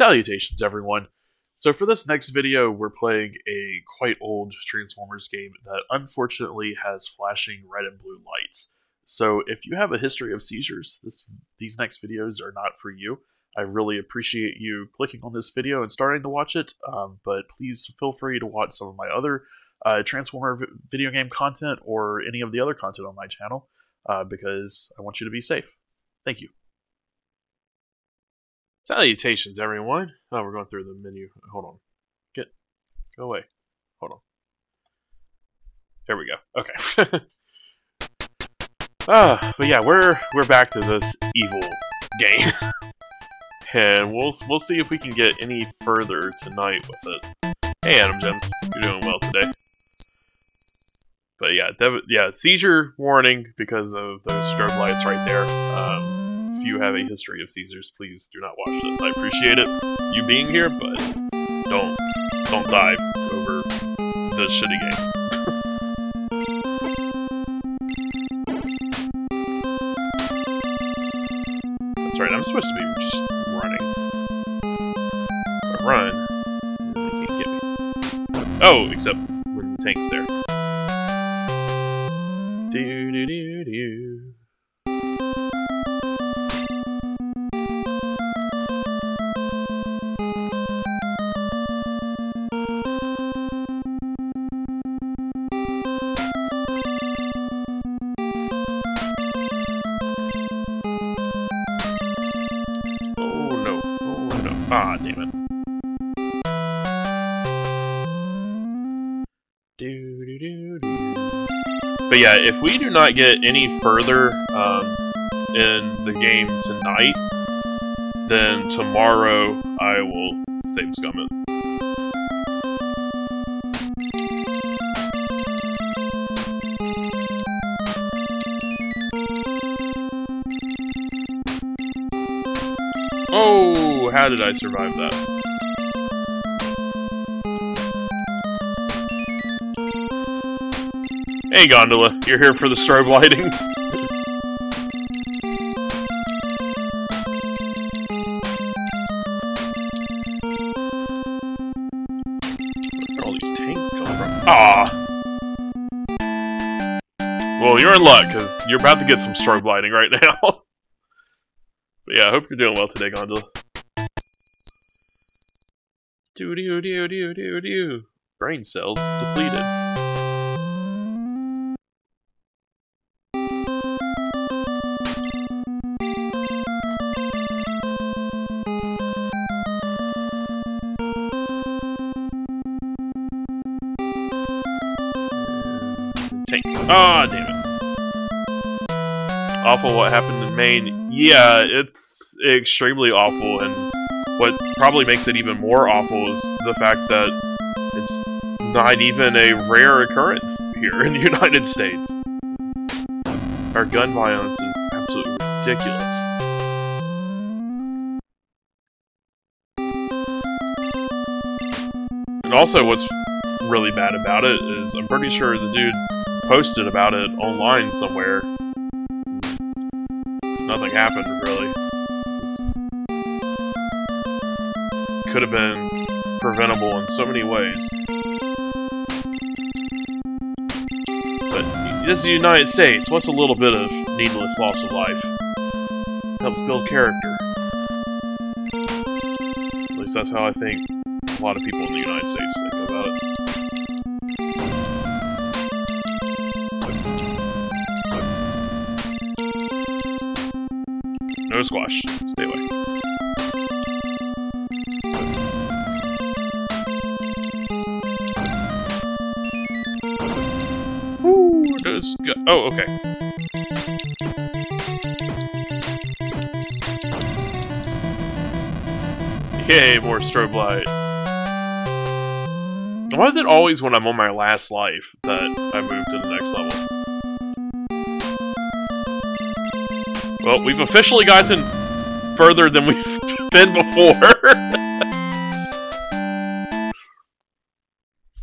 Salutations, everyone. So for this next video, we're playing a quite old Transformers game that unfortunately has flashing red and blue lights. So if you have a history of seizures, this, these next videos are not for you. I really appreciate you clicking on this video and starting to watch it, um, but please feel free to watch some of my other uh, Transformer video game content or any of the other content on my channel uh, because I want you to be safe. Thank you. Salutations, everyone. Oh, we're going through the menu. Hold on. Get. Go away. Hold on. There we go. Okay. ah, but yeah, we're we're back to this evil game, and we'll we'll see if we can get any further tonight with it. Hey, Adam Gems, you're doing well today. But yeah, yeah, seizure warning because of those strobe lights right there. Um, if you have a history of seizures, please do not watch this. I appreciate it, you being here, but don't don't die over this shitty game. That's right, I'm supposed to be just running. I run, can't get me. Oh, except when the tank's there. Do do do. But yeah, if we do not get any further um, in the game tonight, then tomorrow I will save scum it. Oh, how did I survive that? Hey Gondola, you're here for the strobe lighting? Ah. Well, you're in luck, because you're about to get some strobe lighting right now. but yeah, I hope you're doing well today, Gondola. Doo doo doo doo doo doo. Brain cells depleted. Ah, damn it. Awful what happened in Maine. Yeah, it's extremely awful, and what probably makes it even more awful is the fact that it's not even a rare occurrence here in the United States. Our gun violence is absolutely ridiculous. And also, what's really bad about it is I'm pretty sure the dude posted about it online somewhere. Nothing happened, really. Could have been preventable in so many ways. But this is the United States. What's a little bit of needless loss of life? Helps build character. At least that's how I think a lot of people in the United States think about it. No squash. Stay away. Oh, okay. Yay, more strobe lights. Why is it always when I'm on my last life that I move to the next level? Well, we've officially gotten further than we've been before.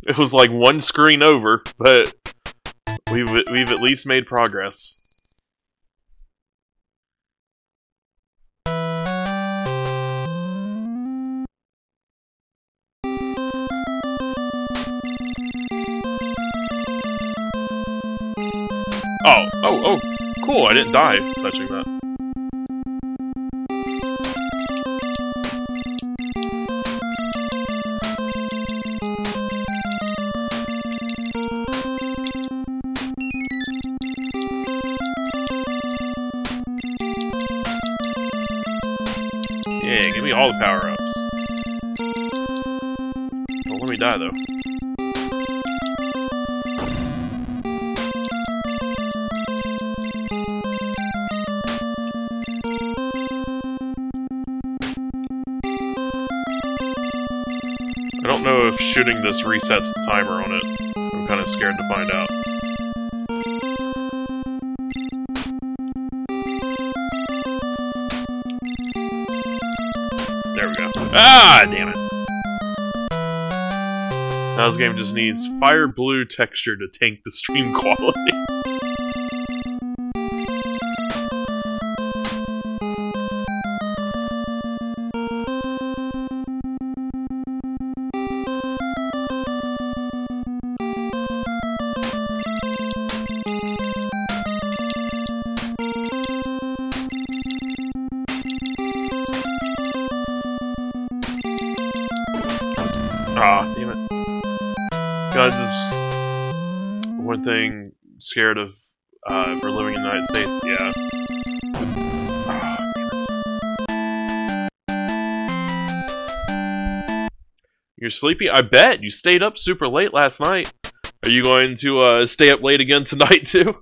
it was like one screen over, but we've we've at least made progress. Oh, oh, oh cool, I didn't die touching that. Yeah, give me all the power-ups. Don't let me die, though. Shooting this resets the timer on it. I'm kind of scared to find out. There we go. Ah, damn it. Now this game just needs fire blue texture to tank the stream quality. Scared of uh, for living in the United States? Yeah. Ah. You're sleepy? I bet! You stayed up super late last night. Are you going to uh, stay up late again tonight, too?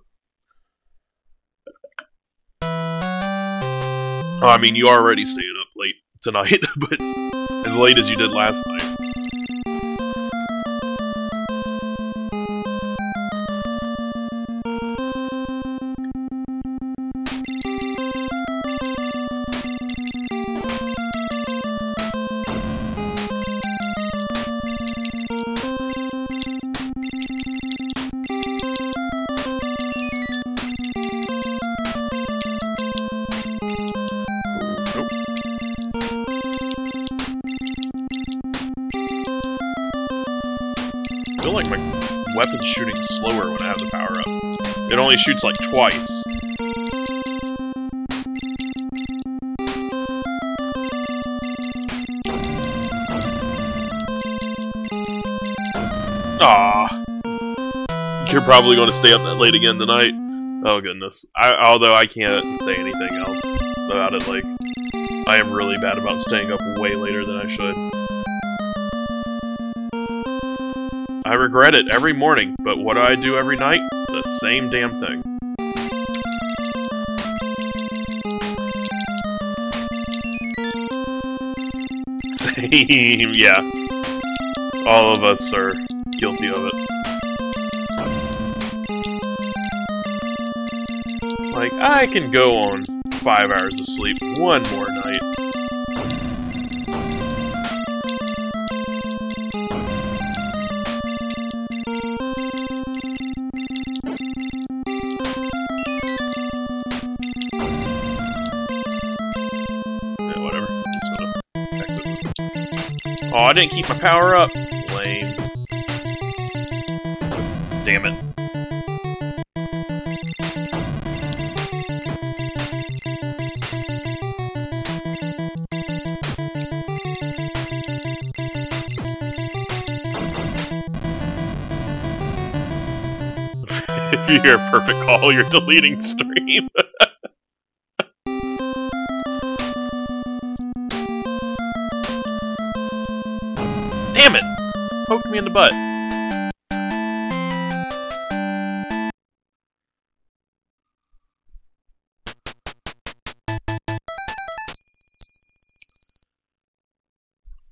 Oh, I mean, you are already staying up late tonight, but as late as you did last night. Only shoots like twice. Ah, You're probably going to stay up that late again tonight. Oh goodness. I, although I can't say anything else about it, like, I am really bad about staying up way later than I should. I regret it every morning, but what do I do every night? Same damn thing. Same, yeah. All of us are guilty of it. Like, I can go on five hours of sleep one more didn't keep my power up. Lame. Damn it. You're a perfect call. You're deleting stream. Poked me in the butt.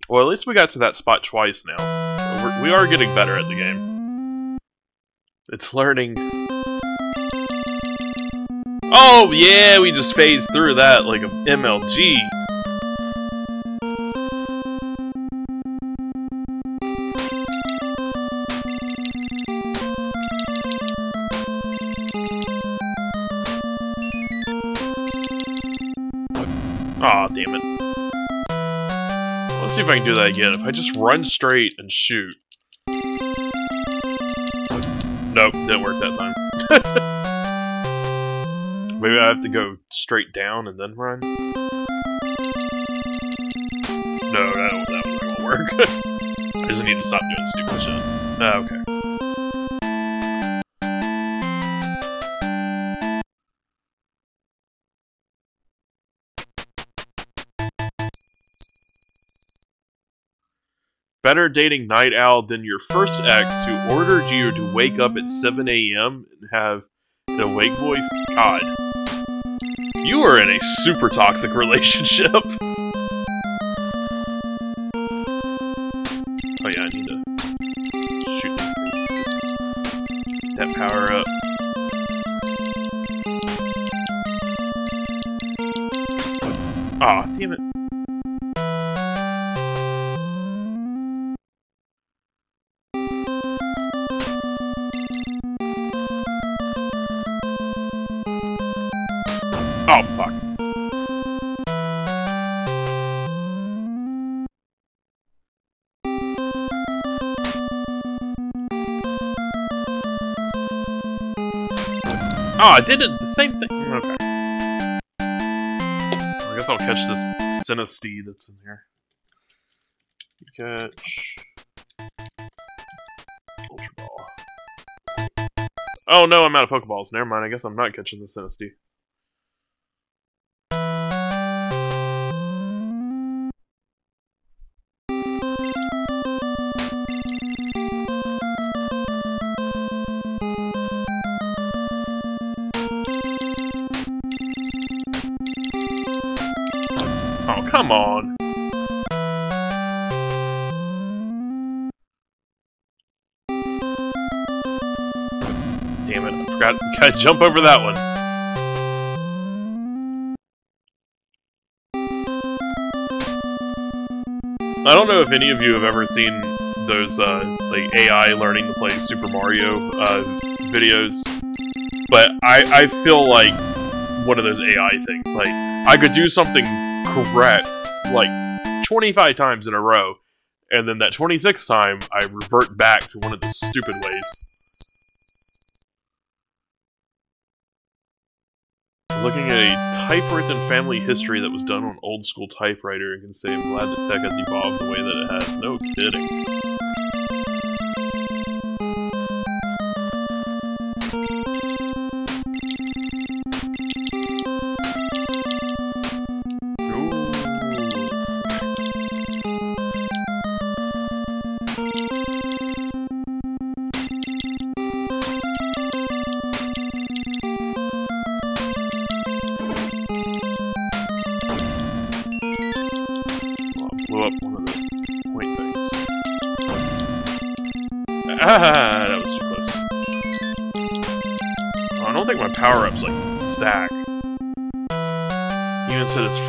Well, at least we got to that spot twice now. We're, we are getting better at the game. It's learning. Oh, yeah, we just phased through that like a MLG. Damn it. Let's see if I can do that again. If I just run straight and shoot. Nope, didn't work that time. Maybe I have to go straight down and then run? No, that, that won't work. I just need to stop doing stupid shit. Ah, okay. Better dating Night Owl than your first ex who ordered you to wake up at 7 a.m. and have the wake voice? God. You are in a super toxic relationship. oh yeah, I need to shoot that power up. Aw, oh, damn it. Oh, I did it the same thing. Okay. I guess I'll catch this Sinistea that's in here. Catch. Ultra Ball. Oh no, I'm out of Pokeballs. Never mind, I guess I'm not catching the Sinistea. Forgot. Gotta jump over that one. I don't know if any of you have ever seen those, uh, like, AI learning to play Super Mario, uh, videos, but I, I feel like one of those AI things. Like, I could do something correct like 25 times in a row, and then that 26th time, I revert back to one of the stupid ways. Looking at a typewritten family history that was done on old school typewriter, I can say I'm glad the tech has evolved the way that it has. No kidding.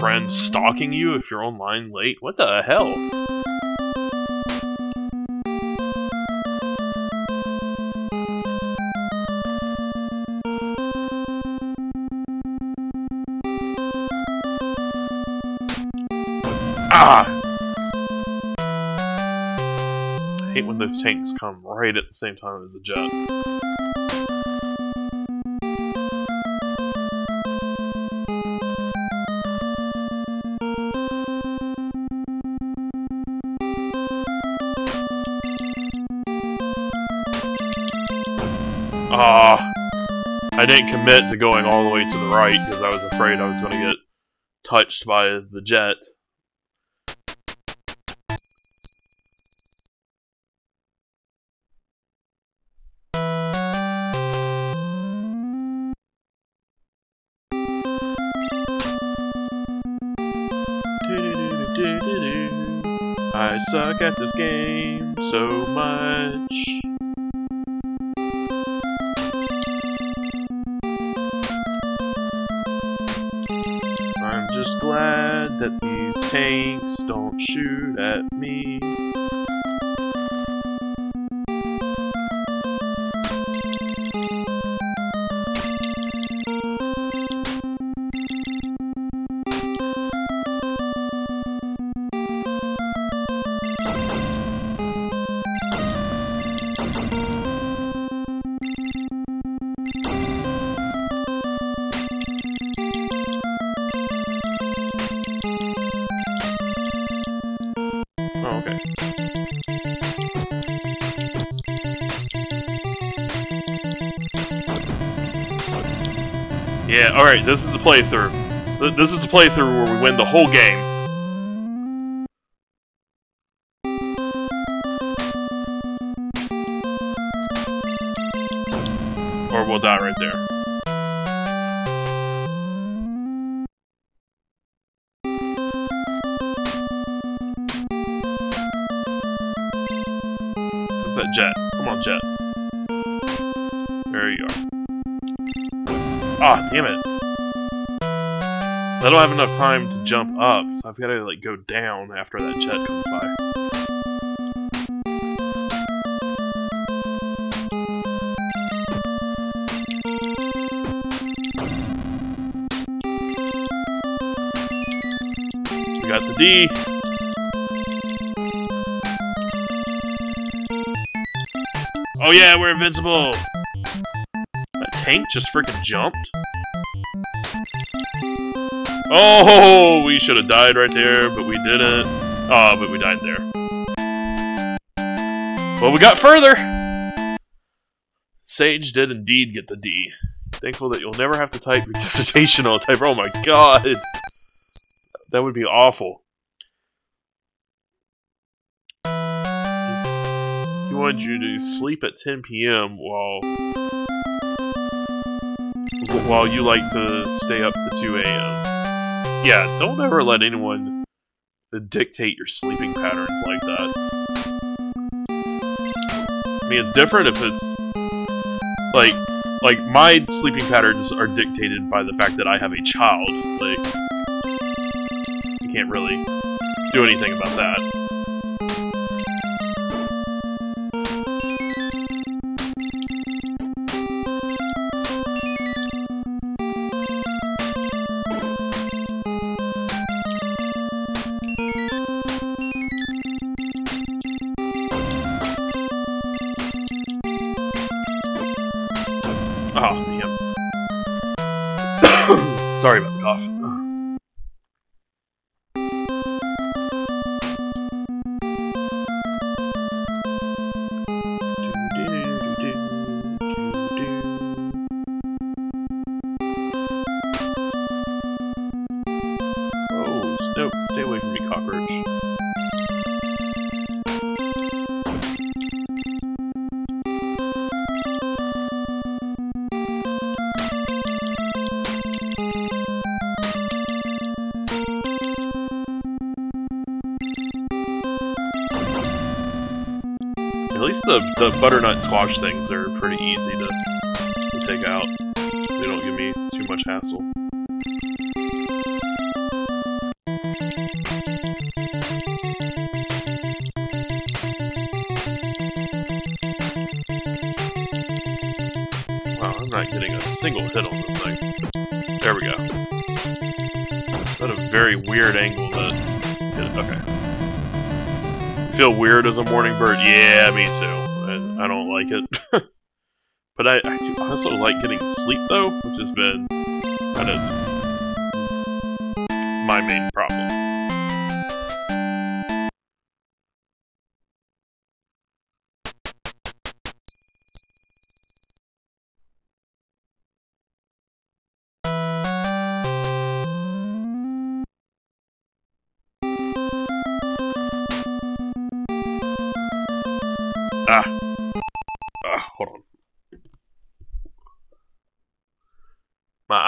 Friend stalking you if you're online late? What the hell? Ah! hate when those tanks come right at the same time as the jet. I didn't commit to going all the way to the right because I was afraid I was going to get touched by the jet. I suck at this game so much. Tanks don't shoot at me. Alright, this is the playthrough. This is the playthrough where we win the whole game. I don't have enough time to jump up, so I've got to, like, go down after that jet comes by. We got the D. Oh yeah, we're invincible! That tank just freaking jumped? Oh, we should have died right there, but we didn't. Oh, but we died there. Well, we got further! Sage did indeed get the D. Thankful that you'll never have to type your dissertation on type. Oh my god! That would be awful. he wanted you to sleep at 10 p.m. while while you like to stay up to 2 a.m. Yeah, don't ever let anyone dictate your sleeping patterns like that. I mean, it's different if it's like like my sleeping patterns are dictated by the fact that I have a child. Like, you can't really do anything about that. Sorry about the least the, the butternut squash things are pretty easy to, to take out. They don't give me too much hassle. Wow, I'm not getting a single hit on this thing. There we go. At a very weird angle that... Okay feel weird as a morning bird? Yeah, me too. I, I don't like it. but I, I do also like getting sleep, though, which has been kind of my main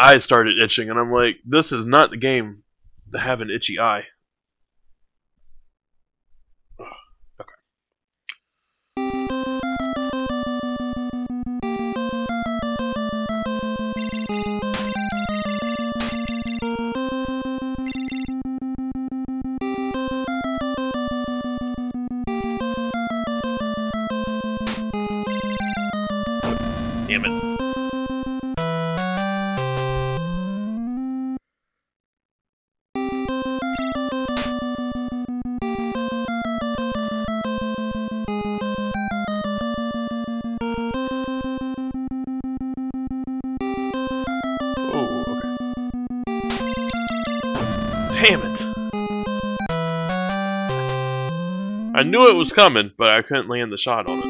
eyes started itching, and I'm like, this is not the game to have an itchy eye. I knew it was coming, but I couldn't land the shot on it.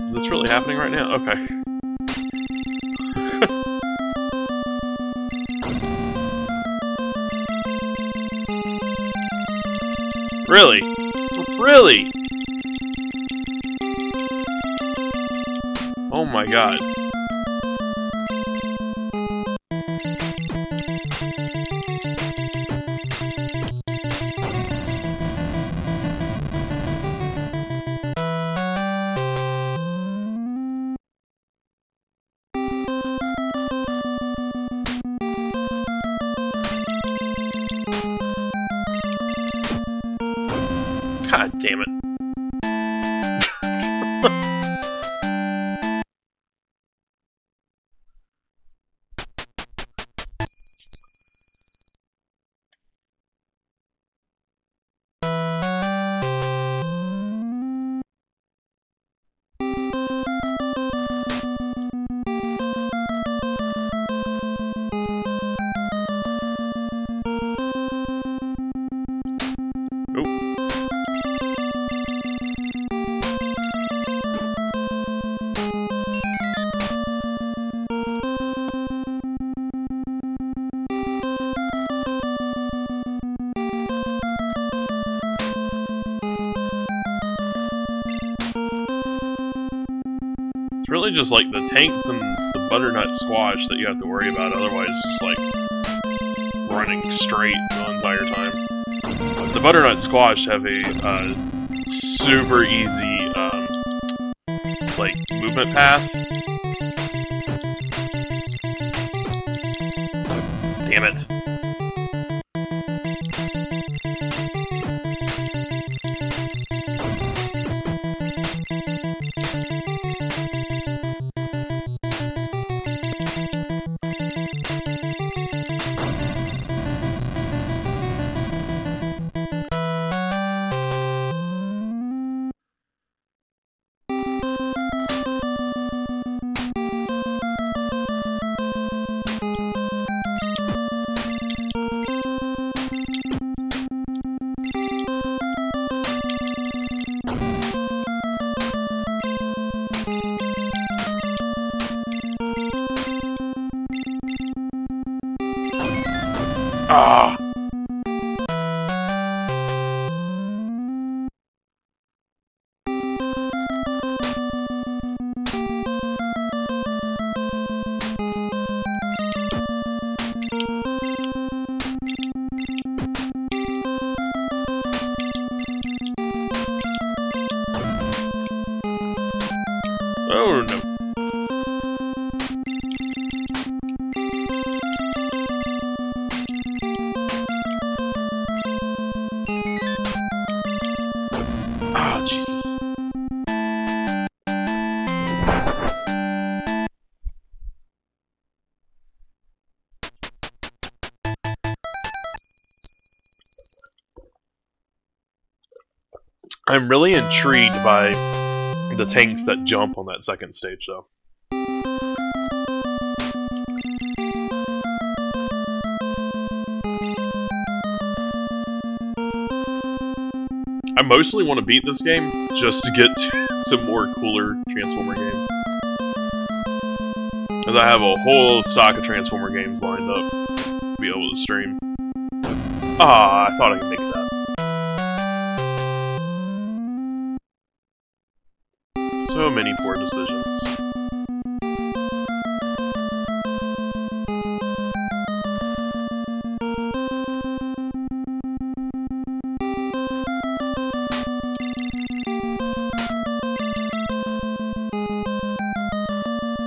Is this really happening right now? Okay. Really? Really? Oh my god. It's like the tanks and the butternut squash that you have to worry about, otherwise just like running straight the entire time. The butternut squash have a uh, super easy um, like movement path. Damn it. I'm really intrigued by the tanks that jump on that second stage, though. I mostly want to beat this game just to get to more cooler Transformer games. Because I have a whole stock of Transformer games lined up to be able to stream. Ah, I thought I could make that. Decisions.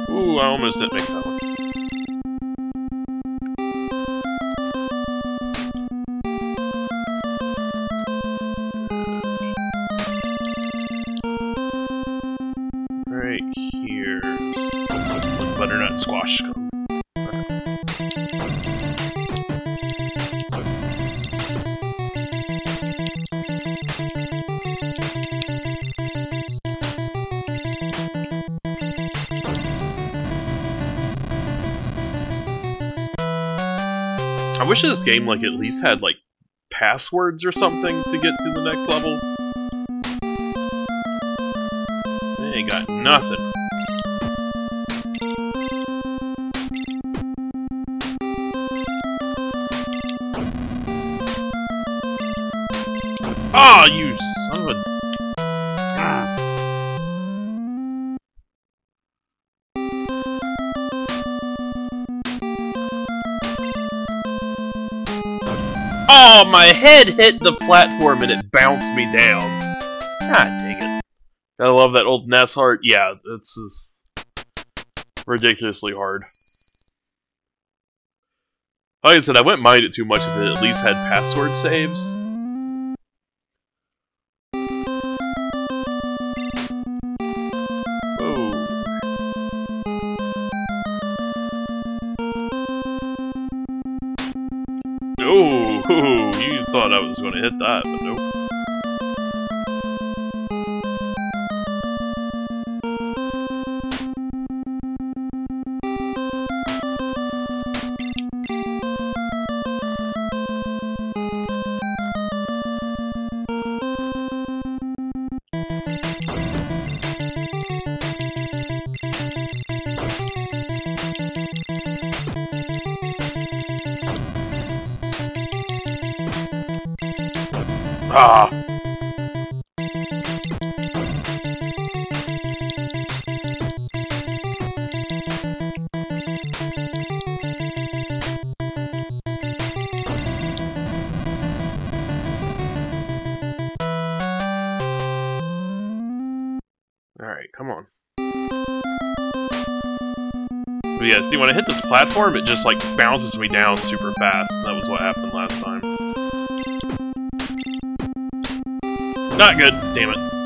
Ooh, I almost didn't make that butternut squash. I wish this game like at least had like passwords or something to get to the next level. They ain't got nothing. Oh, you son of a... Ah. Oh, my head hit the platform and it bounced me down. God dang it. Gotta love that old NES heart. Yeah, it's just ridiculously hard. Like I said, I wouldn't mind it too much if it at least had password saves. Was going to hit that, but nope. See, when I hit this platform, it just, like, bounces me down super fast. That was what happened last time. Not good. Damn it.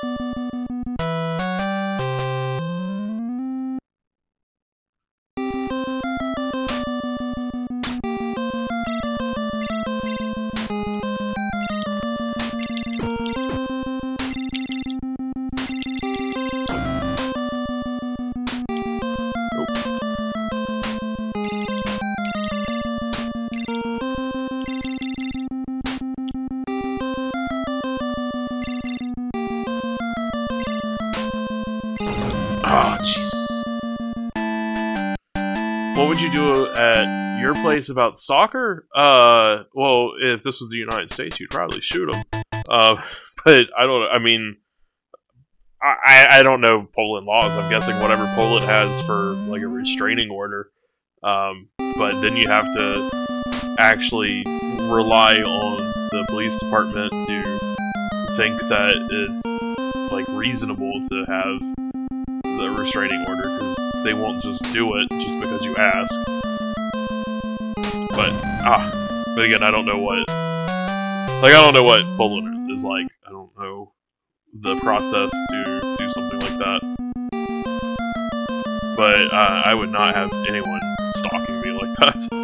About Stalker? Uh, well, if this was the United States, you'd probably shoot him. Uh, but I don't. I mean, I I don't know Poland laws. I'm guessing whatever Poland has for like a restraining order. Um, but then you have to actually rely on the police department to think that it's like reasonable to have the restraining order because they won't just do it just because you ask. But ah, but again, I don't know what like I don't know what Poland is like. I don't know the process to do something like that. But uh, I would not have anyone stalking me like that.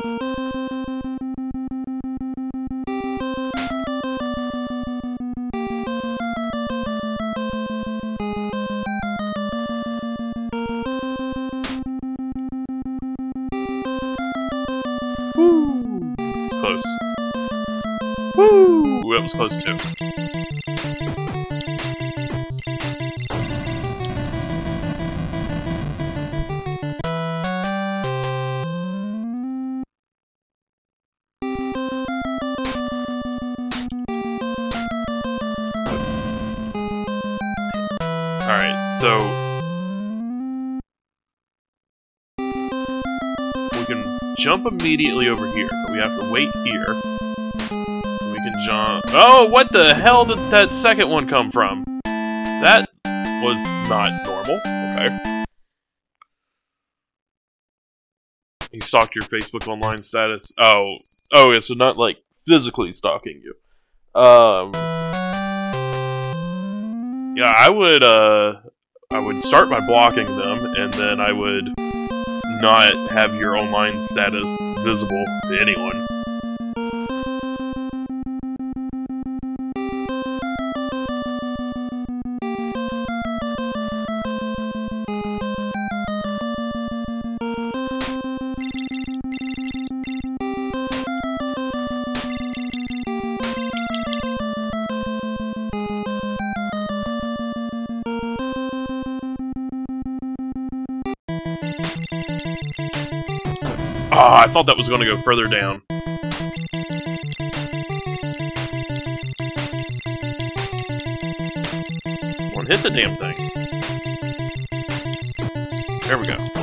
Too. Alright, so... We can jump immediately over here, but we have to wait here. John. Oh, what the hell did that second one come from? That was not normal. Okay. He stalked your Facebook online status. Oh, oh, yeah, so not like physically stalking you. Um, yeah, I would, uh, I would start by blocking them, and then I would not have your online status visible to anyone. I thought that was going to go further down. One hit the damn thing. There we go.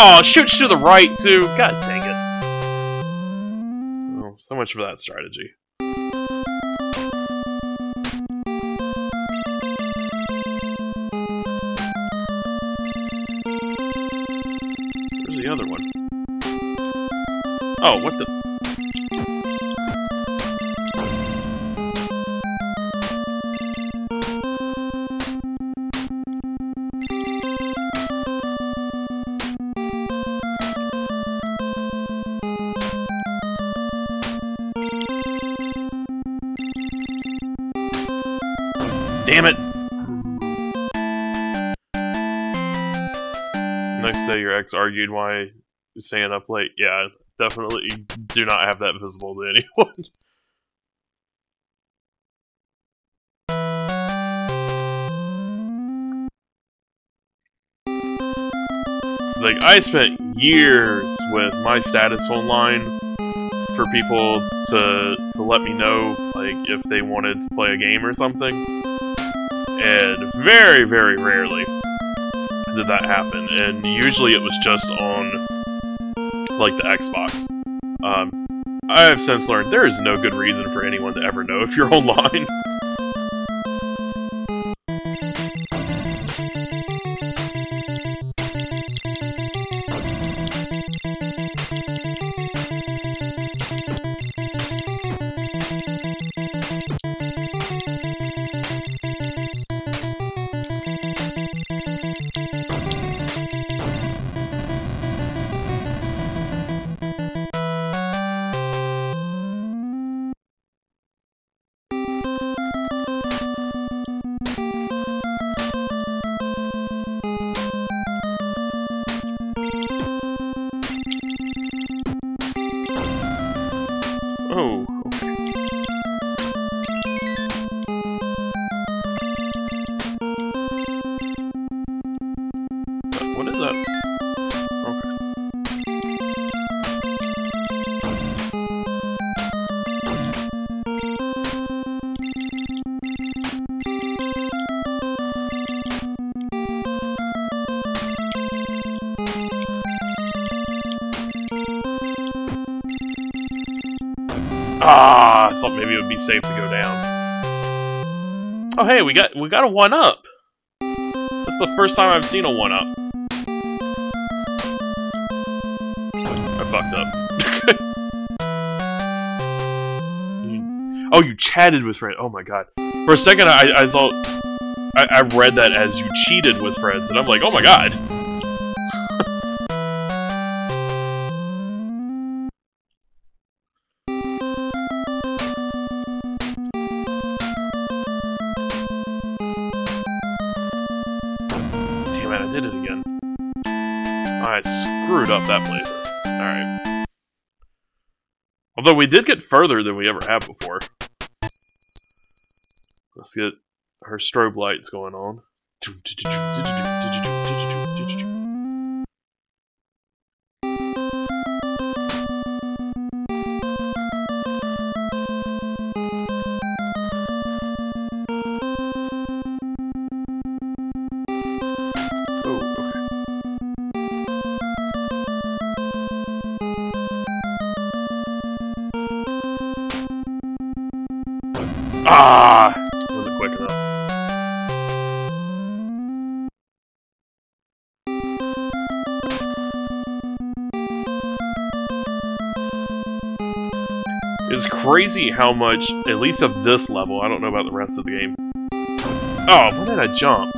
Oh, shoots to the right too. God dang it. Oh, so much for that strategy. Where's the other one? Oh, what the? Next day, your ex argued why staying up late. Yeah, definitely do not have that visible to anyone. like, I spent years with my status online for people to to let me know like if they wanted to play a game or something. And very, very rarely did that happen. And usually it was just on like the Xbox. Um, I have since learned there is no good reason for anyone to ever know if you're online. Oh, hey, we got we got a one up. That's the first time I've seen a one up. I fucked up. Oh, you chatted with Fred. Oh my god. For a second, I, I thought I, I read that as you cheated with friends, and I'm like, oh my god. Did it again. I screwed up that playthrough. Alright. Although we did get further than we ever have before. Let's get her strobe lights going on. Crazy how much, at least of this level, I don't know about the rest of the game. Oh, why did I jump?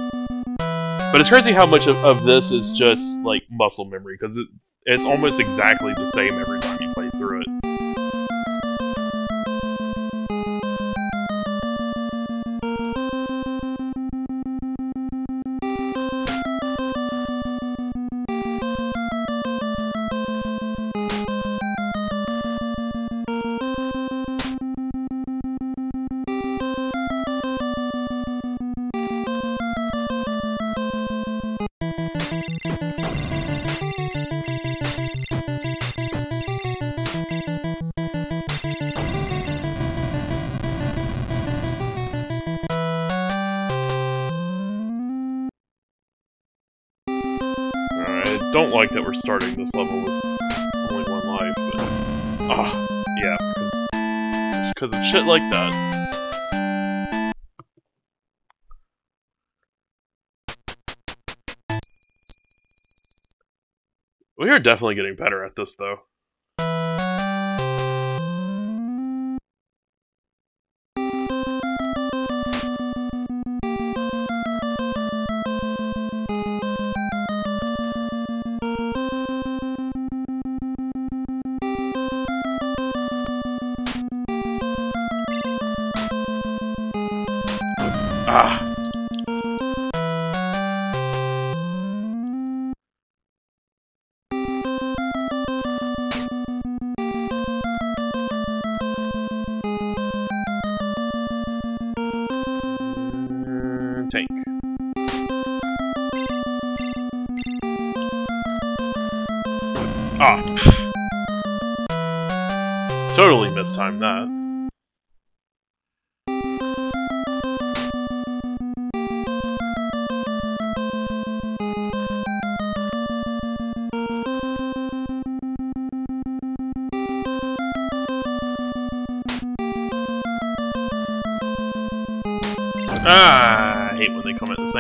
But it's crazy how much of, of this is just, like, muscle memory, because it, it's almost exactly the same every time starting this level with only one life, but... Ah, yeah, because... Because of shit like that. We are definitely getting better at this, though.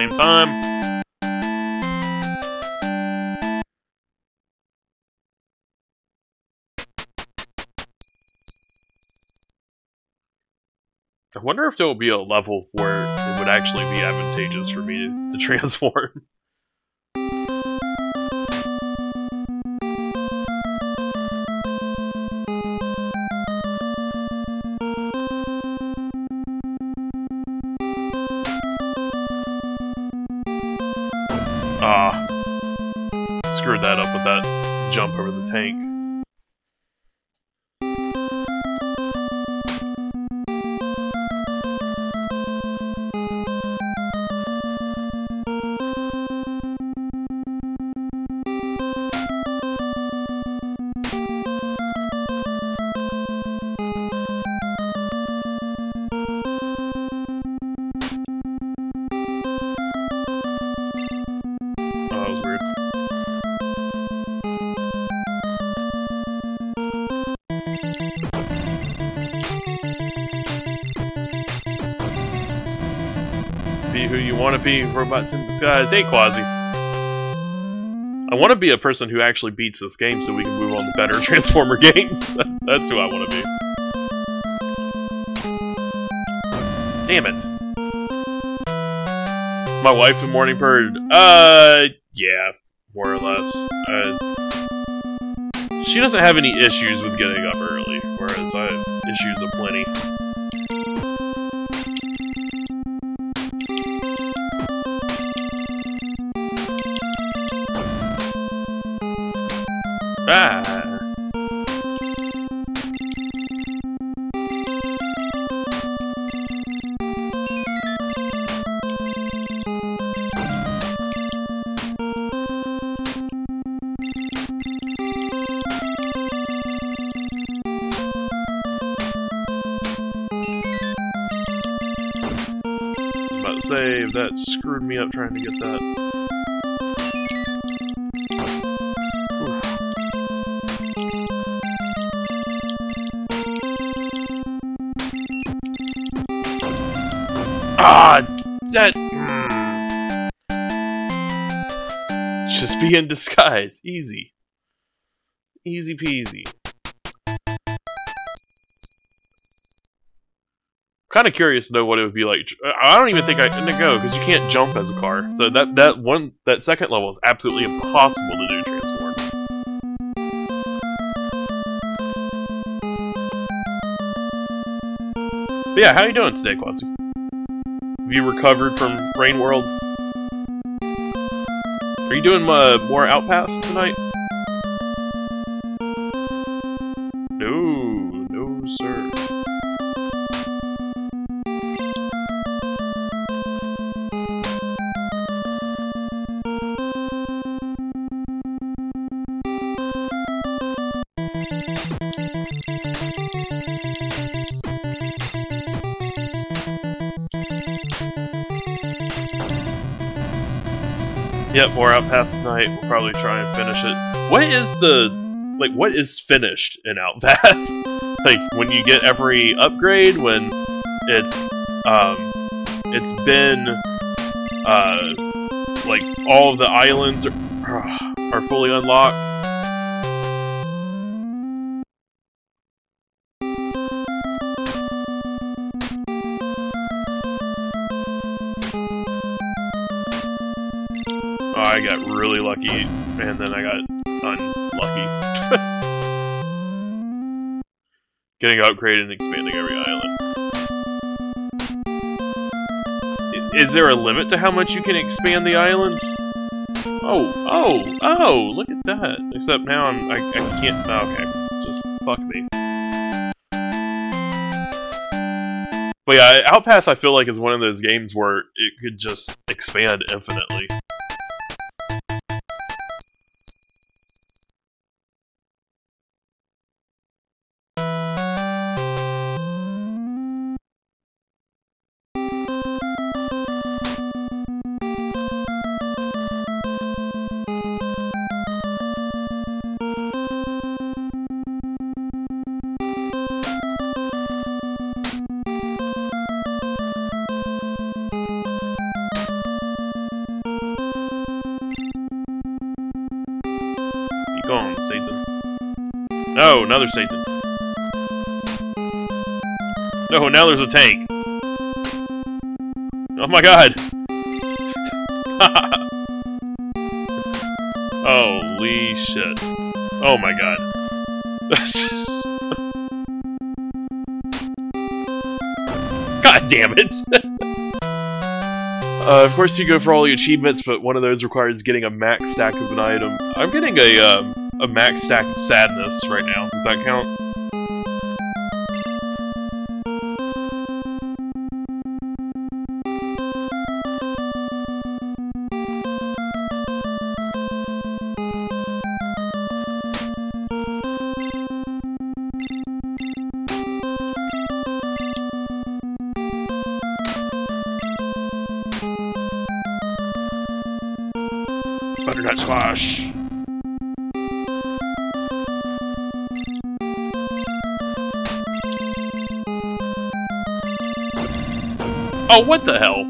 Same time. I wonder if there will be a level where it would actually be advantageous for me to, to transform. Be who you want to be, robots in disguise. Hey, Quasi. I want to be a person who actually beats this game so we can move on to better Transformer games. That's who I want to be. Damn it. My wife and Morning Bird. Uh, yeah, more or less. Uh, she doesn't have any issues with getting up early, whereas I have issues aplenty. About to say that screwed me up trying to get that. Be in disguise. Easy. Easy peasy. Kind of curious to know what it would be like. I don't even think I can go because you can't jump as a car. So that that one that second level is absolutely impossible to do transform. But yeah, how you doing today, Quancy? Have you recovered from Rain World? Are you doing uh, more Outpath tonight? Yep, more Outpath tonight. We'll probably try and finish it. What is the like? What is finished in Outpath? like when you get every upgrade, when it's um, it's been uh, like all the islands are are fully unlocked. I got really lucky, and then I got unlucky. Getting upgraded and expanding every island. Is there a limit to how much you can expand the islands? Oh, oh, oh, look at that. Except now I'm, I, I can't, oh, okay, just fuck me. But yeah, Outpath I feel like is one of those games where it could just expand infinitely. Satan. No, now there's a tank. Oh my god! Holy shit. Oh my god. god damn it! Uh, of course, you go for all the achievements, but one of those requires getting a max stack of an item. I'm getting a um, a max stack of sadness right now. Does that count? Butternut squash. Oh, what the hell?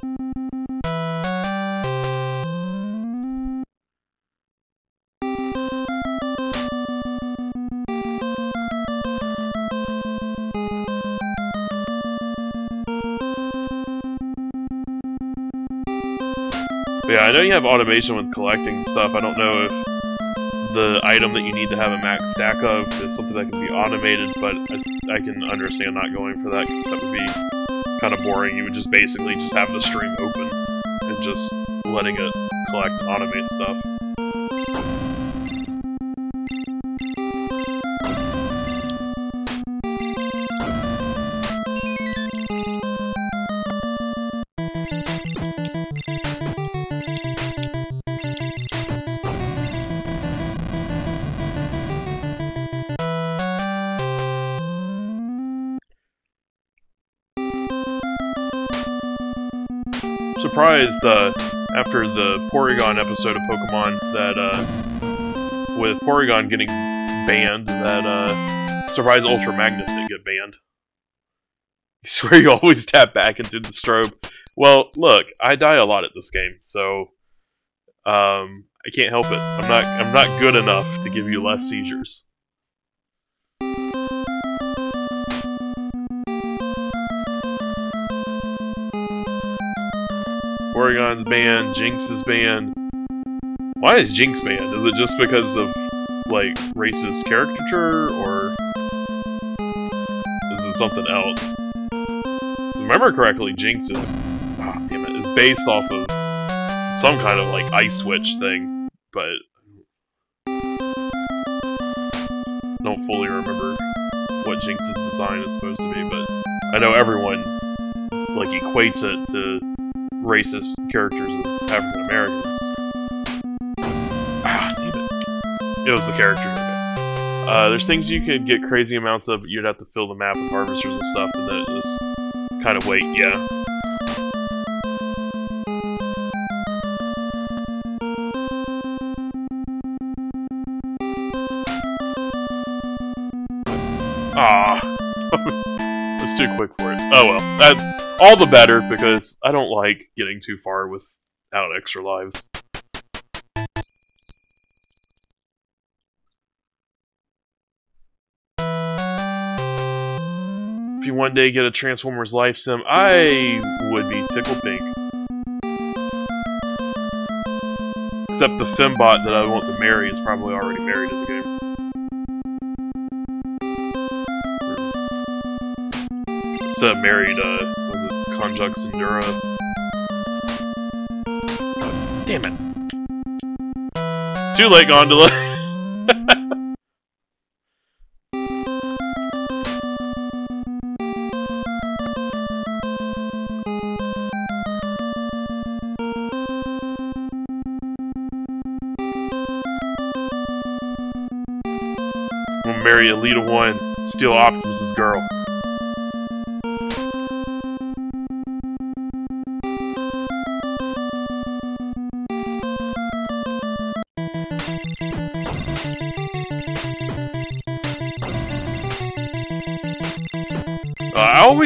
Yeah, I know you have automation with collecting stuff. I don't know if the item that you need to have a max stack of is something that can be automated, but I, I can understand not going for that because that would be kind of boring. You would just basically just have the stream open and just letting it collect automate stuff. Uh, after the Porygon episode of Pokemon that uh, with Porygon getting banned, that uh, surprised Ultra Magnus didn't get banned. I swear you always tap back into the strobe. Well, look, I die a lot at this game, so um, I can't help it. I'm not I'm not good enough to give you less seizures. Porygon's banned, Jynx is banned. Why is Jynx banned? Is it just because of, like, racist caricature, or is it something else? Remember correctly, Jynx is, ah, damn it, is based off of some kind of, like, ice Witch thing, but don't fully remember what Jynx's design is supposed to be, but I know everyone, like, equates it to racist characters of African Americans. Ah, it. It was the character. Uh, there's things you could get crazy amounts of, but you'd have to fill the map with harvesters and stuff, and then just kind of wait, yeah. Ah, It's too quick for it. Oh well, that all the better because I don't like getting too far without extra lives. If you one day get a Transformers life sim, I would be tickled pink. Except the Fembot that I want to marry is probably already married in the game. Married, uh, it Konjak Damn it. Too late, Gondola. We'll marry Elita 1, steal Optimus's girl.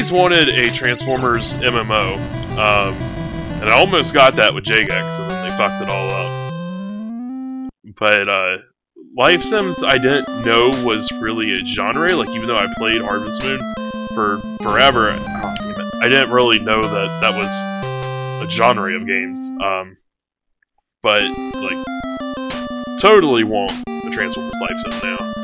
Always wanted a Transformers MMO, um, and I almost got that with Jagex, and then they fucked it all up. But uh, Life Sims, I didn't know was really a genre. Like, even though I played Harvest Moon for forever, oh, I didn't really know that that was a genre of games. Um, but like, totally want a Transformers Life Sim now.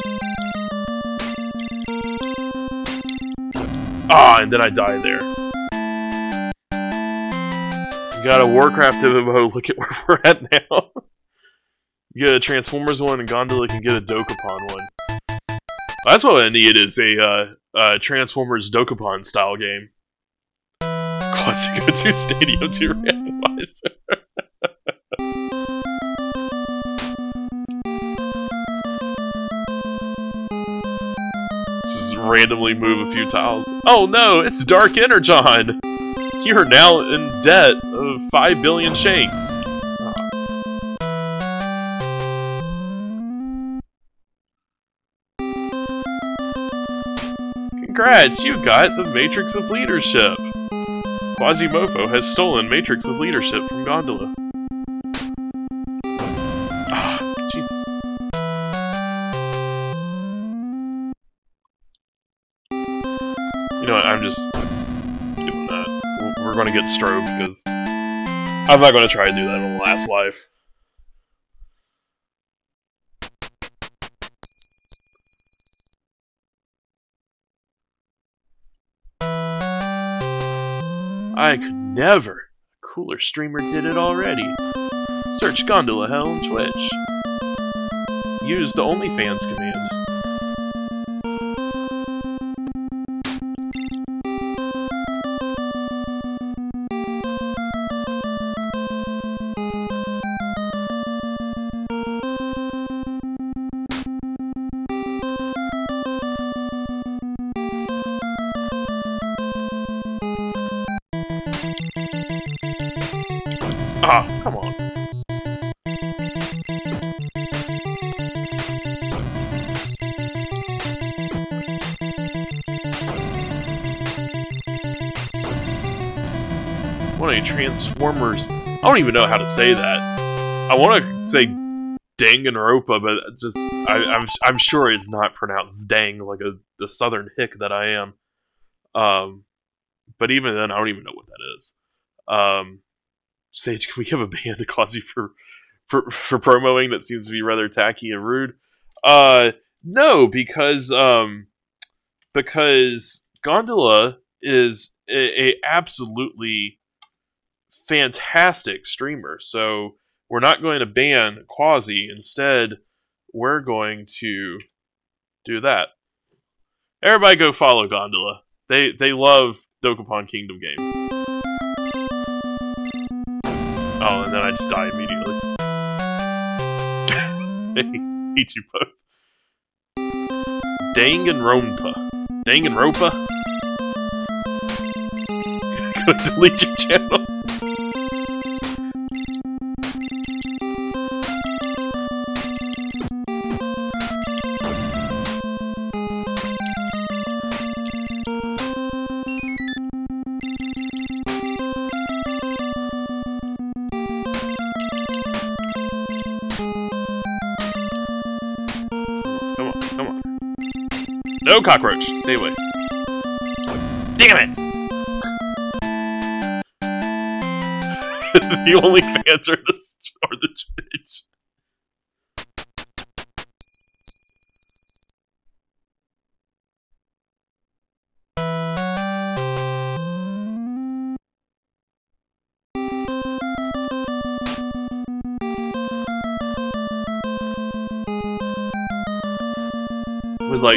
And then I die there. You got a Warcraft MMO, look at where we're at now. You get a Transformers one, and Gondola can get a Dokapon one. That's what I need is a uh, uh, Transformers Dokapon style game. Quasi go to Stadium 2 randomizer. randomly move a few tiles. Oh no, it's Dark Energon! You're now in debt of 5 billion shanks. Congrats, you got the Matrix of Leadership! Quasimodo has stolen Matrix of Leadership from Gondola. Gonna get strobe because I'm not gonna try to do that in the last life. I could never. A cooler streamer did it already. Search Gondola Hell on Twitch. Use the OnlyFans command. Ah, come on. What a Transformers. I don't even know how to say that. I want to say Danganronpa, but just I, I'm I'm sure it's not pronounced dang like a the southern hick that I am. Um, but even then, I don't even know what that is. Um, Sage, can we have a ban to Quasi for for for promoing that seems to be rather tacky and rude? Uh, no, because um, because Gondola is a, a absolutely fantastic streamer. So we're not going to ban Quasi. Instead, we're going to do that. Everybody go follow Gondola. They they love Dokapon Kingdom games. Oh, and then I just die immediately. Hate you both. Danganronpa. Danganronpa? Go delete your channel. Cockroach! Stay away. Damn it! the only fans are the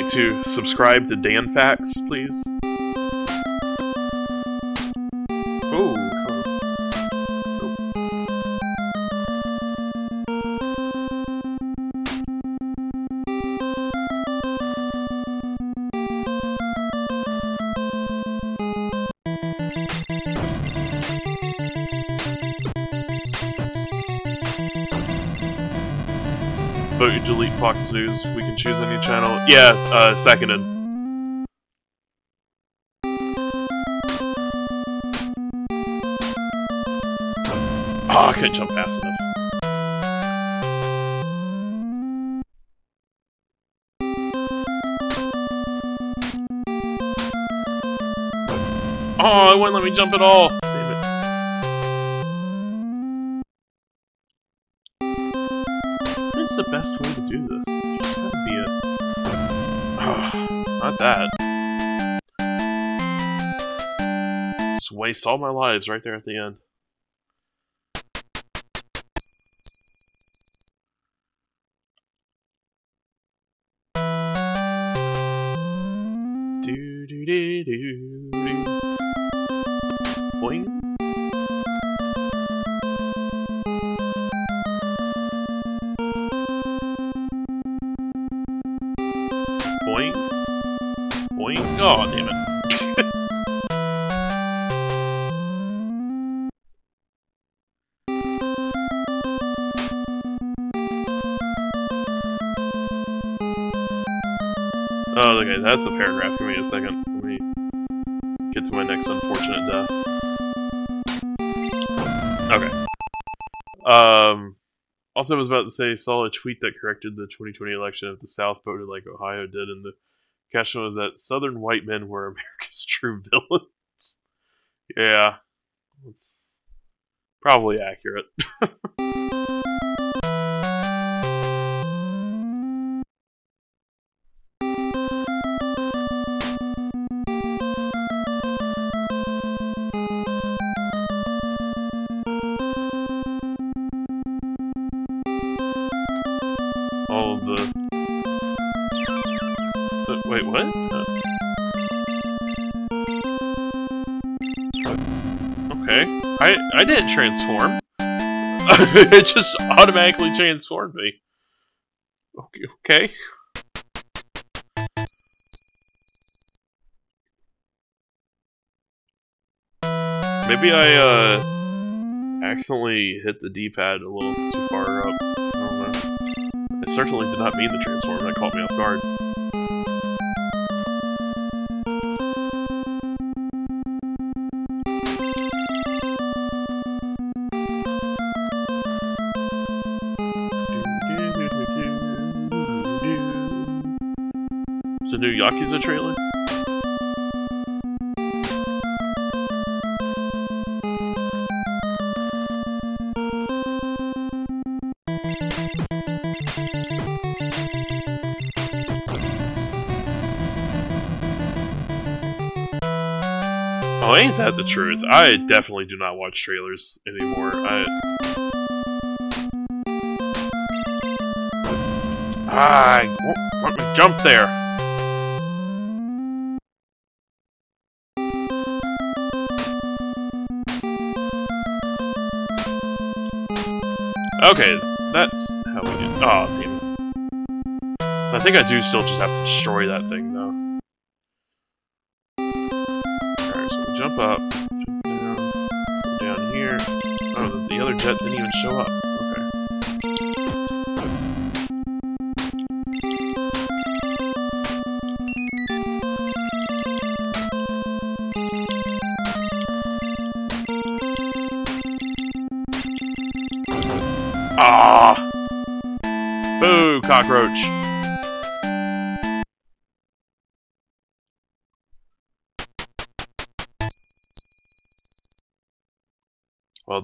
like to subscribe to Dan Facts, please. Vote you delete Fox News. We can choose any channel. Yeah, uh, seconded. Oh, I couldn't jump fast enough. Oh, it wouldn't let me jump at all. Waste all my lives right there at the end. That's a paragraph. Give me a second. Let me get to my next unfortunate death. Okay. Um, also, I was about to say, saw a tweet that corrected the 2020 election if the South voted like Ohio did, and the caption was that Southern white men were America's true villains. yeah, that's probably accurate. All the. Uh, wait, what? Uh, Okay. I I didn't transform. it just automatically transformed me. Okay. okay. Maybe I uh accidentally hit the D-pad a little too far up. Certainly did not mean to transform. That caught me off guard. The new Yakuza trailer? Ain't that the truth? I definitely do not watch trailers anymore. I I let me jump there. Okay, that's how we get. Oh, ah, damn it. I think I do still just have to destroy that thing,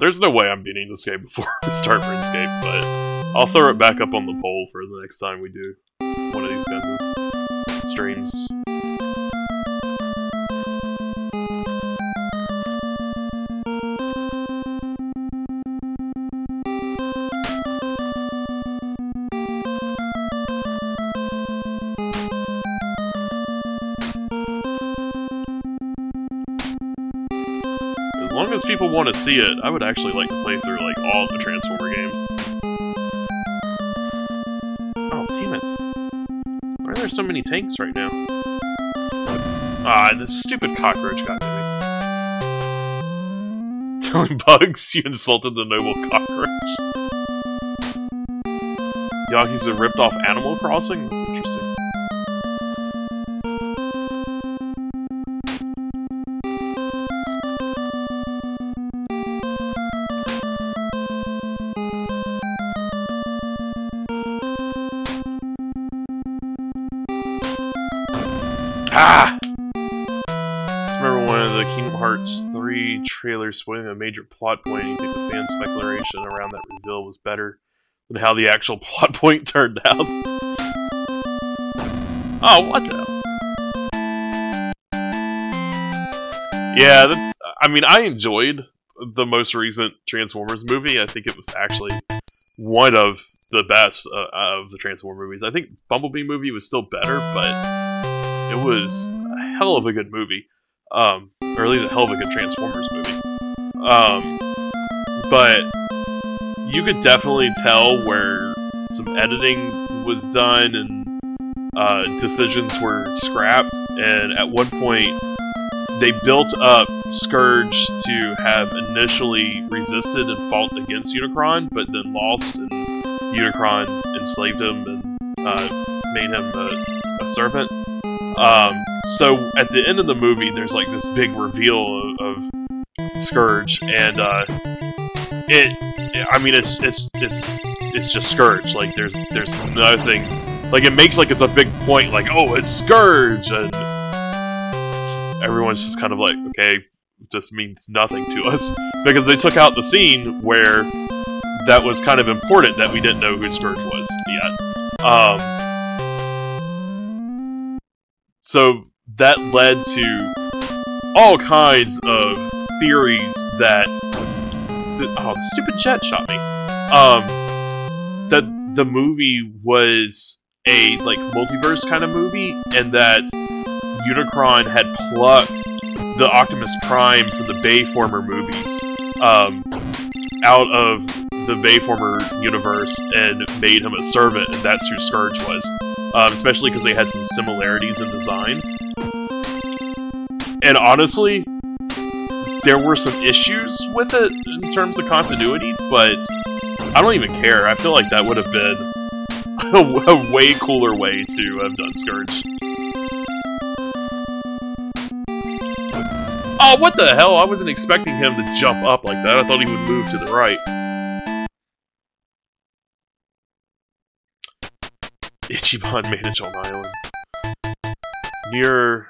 there's no way I'm beating this game before we start RuneScape, but I'll throw it back up on the poll for the next time we do one of these kinds of streams. Want to see it, I would actually like to play through like all the Transformer games. Oh, damn it. Why are there so many tanks right now? Ah, this stupid cockroach got to me. Telling Bugs you insulted the noble cockroach. Yagi's a ripped off Animal Crossing? 3 spoiling a major plot point, you think the fan speculation around that reveal was better than how the actual plot point turned out? Oh, what the? Yeah, that's. I mean, I enjoyed the most recent Transformers movie. I think it was actually one of the best uh, of the Transformer movies. I think Bumblebee movie was still better, but it was a hell of a good movie. Um, or at least a hell of a good Transformers movie. Um, but you could definitely tell where some editing was done and uh, decisions were scrapped. And at one point, they built up Scourge to have initially resisted and fought against Unicron, but then lost, and Unicron enslaved him and uh, made him a, a servant. Um, so at the end of the movie, there's like this big reveal of, of Scourge, and uh, it, I mean, it's it's it's it's just Scourge. Like there's there's nothing. Like it makes like it's a big point. Like oh, it's Scourge, and everyone's just kind of like okay, this means nothing to us because they took out the scene where that was kind of important that we didn't know who Scourge was yet. Um, so that led to all kinds of theories that the, oh, the stupid jet shot me. Um, that the movie was a like multiverse kind of movie, and that Unicron had plucked the Optimus Prime from the Bayformer movies um, out of the Bayformer universe and made him a servant, and that's who Scourge was. Um, especially because they had some similarities in design. And honestly, there were some issues with it in terms of continuity, but I don't even care. I feel like that would have been a, a way cooler way to have done Scourge. Oh, what the hell? I wasn't expecting him to jump up like that. I thought he would move to the right. Ichiban manage on island. Near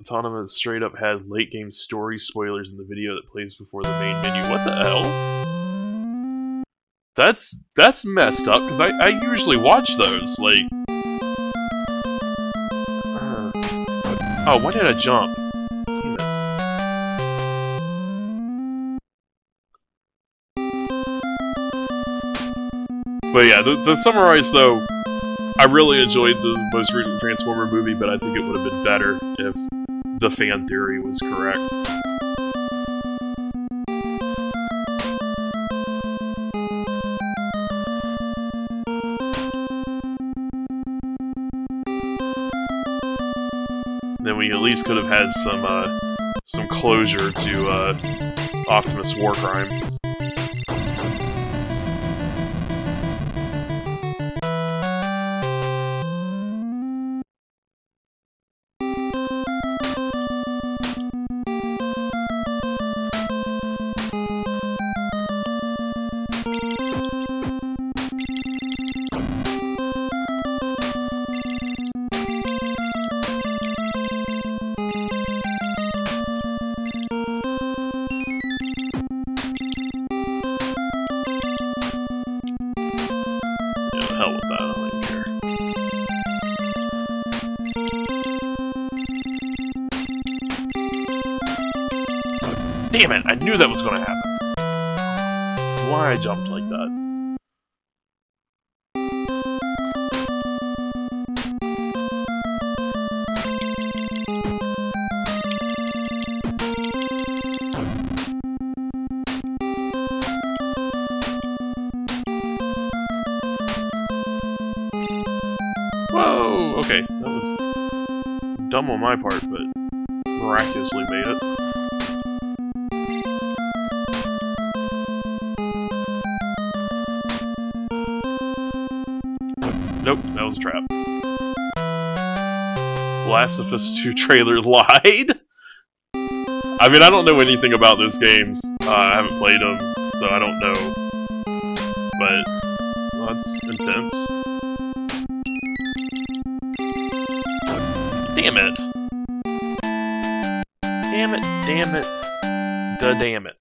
Autonomous straight up had late game story spoilers in the video that plays before the main menu. What the hell? That's that's messed up because I, I usually watch those. Like, uh, oh, why did I jump? But yeah, to, to summarize though, I really enjoyed the most recent Transformer movie, but I think it would have been better if the fan theory was correct. Then we at least could have had some uh, some closure to uh, Optimus War that was gonna happen. Why I jumped like that? Whoa! Okay, that was dumb on my part, but miraculously made it. Trap. Last of Us 2 trailer lied? I mean, I don't know anything about those games. Uh, I haven't played them, so I don't know. But, well, that's intense. Damn it! Damn it, damn it, the damn it.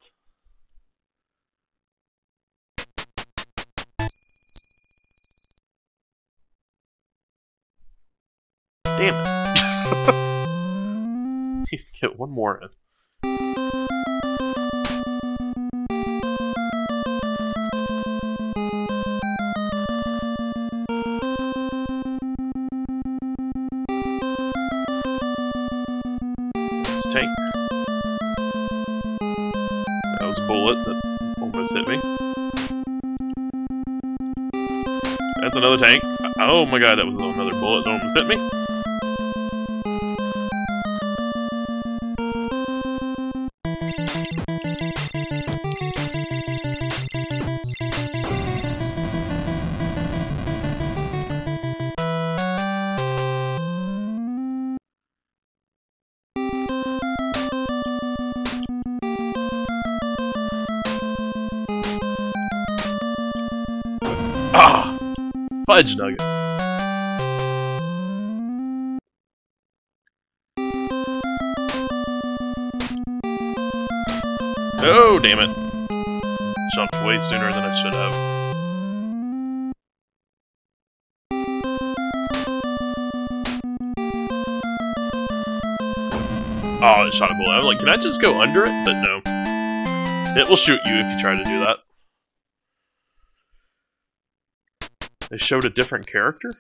Need one more in. tank. That was a bullet that almost hit me. That's another tank. Oh my god, that was another bullet that almost hit me. Fudge nuggets. Oh, damn it. Jumped way sooner than I should have. Oh, it shot a bullet. I'm like, can I just go under it? But no. It will shoot you if you try to do that. They showed a different character?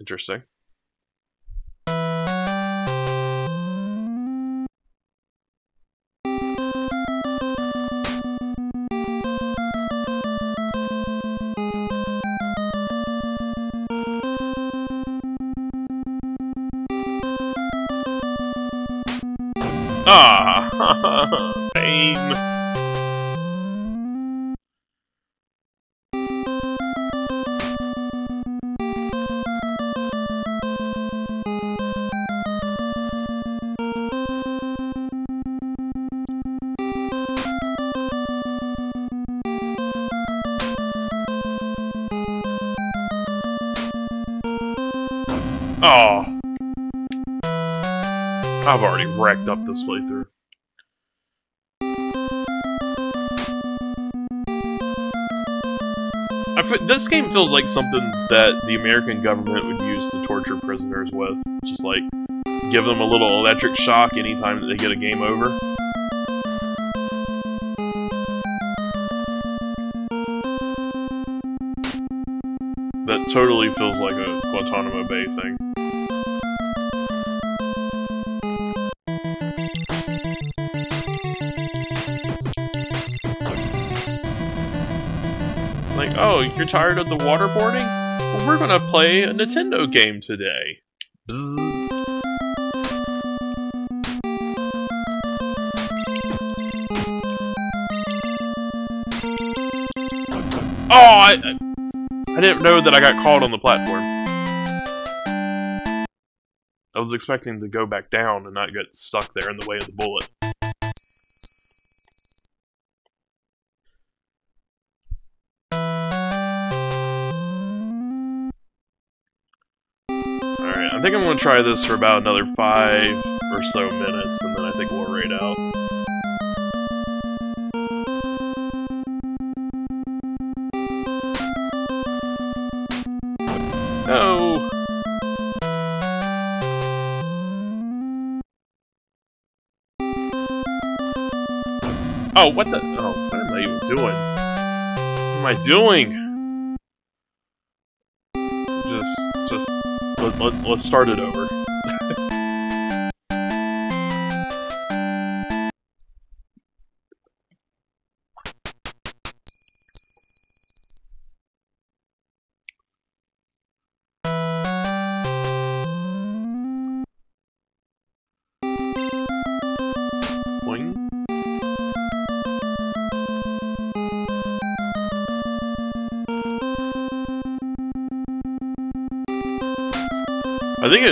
Interesting. I've wrecked up this playthrough. this game feels like something that the American government would use to torture prisoners with. Just like, give them a little electric shock anytime that they get a game over. That totally feels like a Guantanamo Bay thing. Like, oh, you're tired of the waterboarding? Well, we're gonna play a Nintendo game today. Bzzz. Oh, I, I didn't know that I got caught on the platform. I was expecting to go back down and not get stuck there in the way of the bullet. Think I'm going to try this for about another five or so minutes, and then I think we'll raid out. No! Oh, what the? Oh, what am I even doing? What am I doing? Let, let's, let's start it over.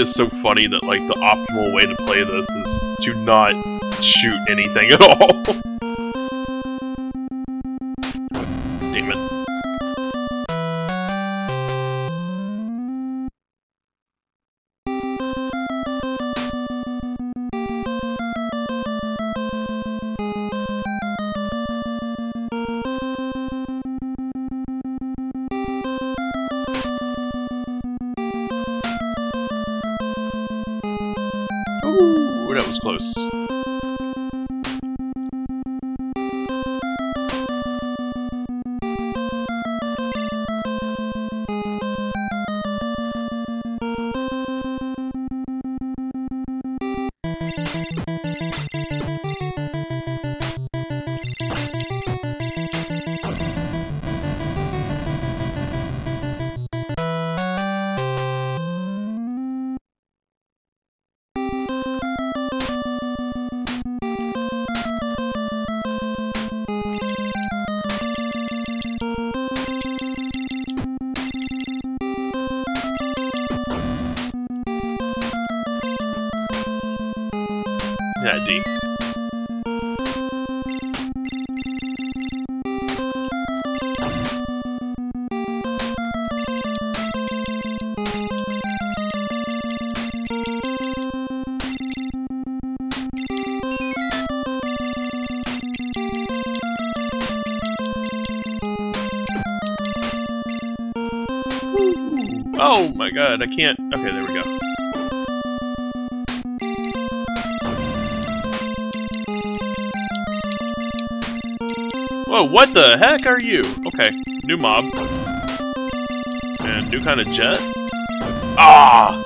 Is so funny that like the optimal way to play this is to not shoot anything at all. god, I can't. Okay, there we go. Whoa, what the heck are you? Okay, new mob. And new kind of jet. Ah!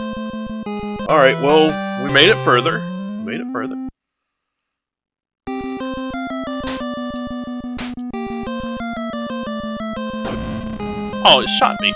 Alright, well, we made it further. Made it further. Oh, it shot me.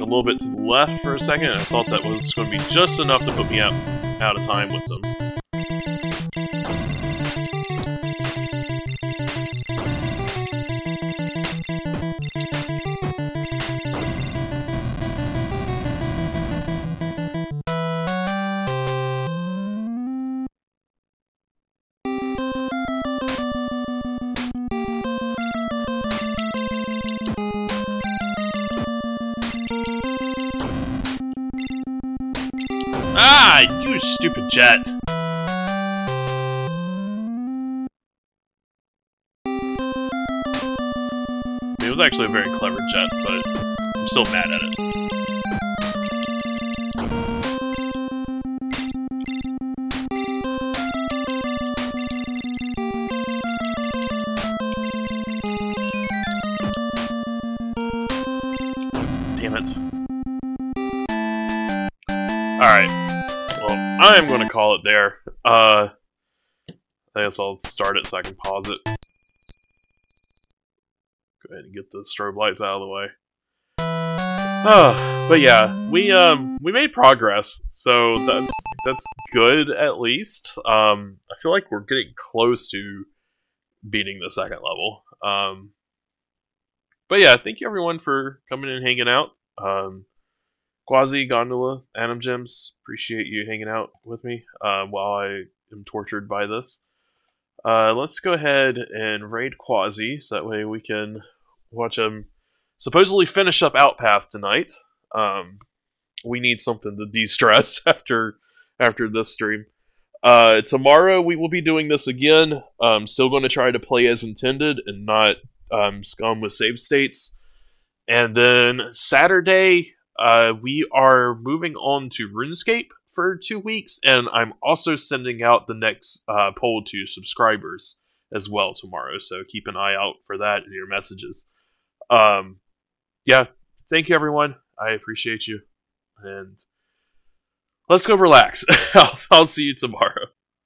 A little bit to the left for a second. I thought that was going to be just enough to put me out out of time with them. Jet. It was actually a very clever jet, but I'm still mad at it. Am going to call it there. Uh, I guess I'll start it so I can pause it. Go ahead and get the strobe lights out of the way. Oh, but yeah, we um we made progress, so that's that's good at least. Um, I feel like we're getting close to beating the second level. Um, but yeah, thank you everyone for coming and hanging out. Um, Quasi, Gondola, Atom Gems, appreciate you hanging out with me uh, while I am tortured by this. Uh, let's go ahead and raid Quasi, so that way we can watch him supposedly finish up Outpath tonight. Um, we need something to de-stress after after this stream. Uh, tomorrow we will be doing this again. I'm still going to try to play as intended and not um, scum with save states. And then Saturday uh, we are moving on to RuneScape for two weeks, and I'm also sending out the next uh, poll to subscribers as well tomorrow. So keep an eye out for that in your messages. Um, yeah, thank you everyone. I appreciate you, and let's go relax. I'll, I'll see you tomorrow.